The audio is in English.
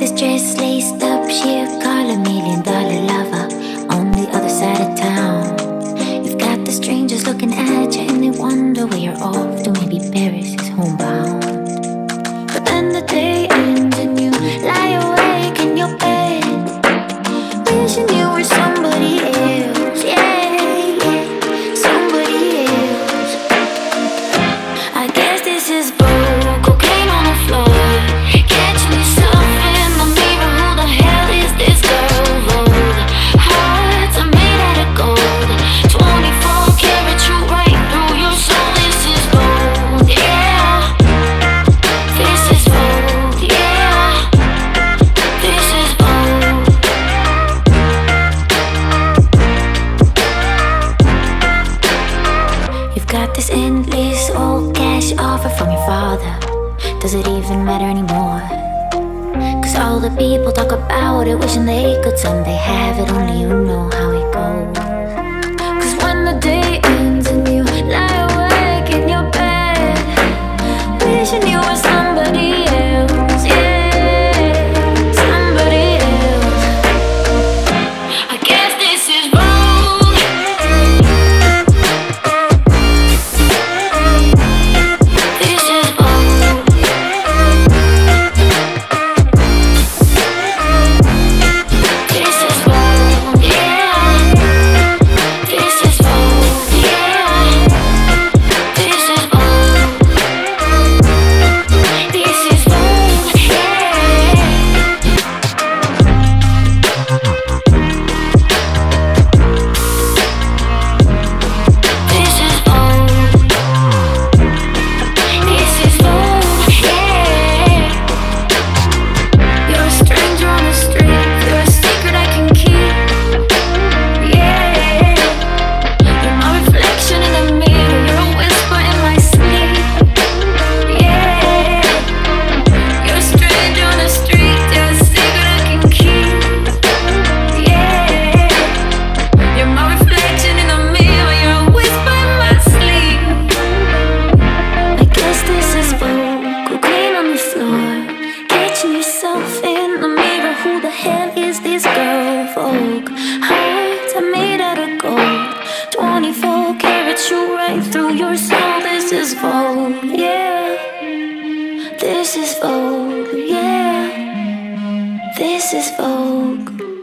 this dress laced up, she'll call a million dollar lover on the other side of town. You've got the strangers looking at you and they wonder where you're off to. Maybe Paris this endless old cash offer from your father. Does it even matter anymore? Cause all the people talk about it, wishing they could someday have it. Only you know how it goes. Cause when the day yourself in the mirror. Who the hell is this girl? Vogue, hearts are made out of gold. 24 carats shoot right through your soul. This is Vogue, yeah. This is Vogue, yeah. This is Vogue.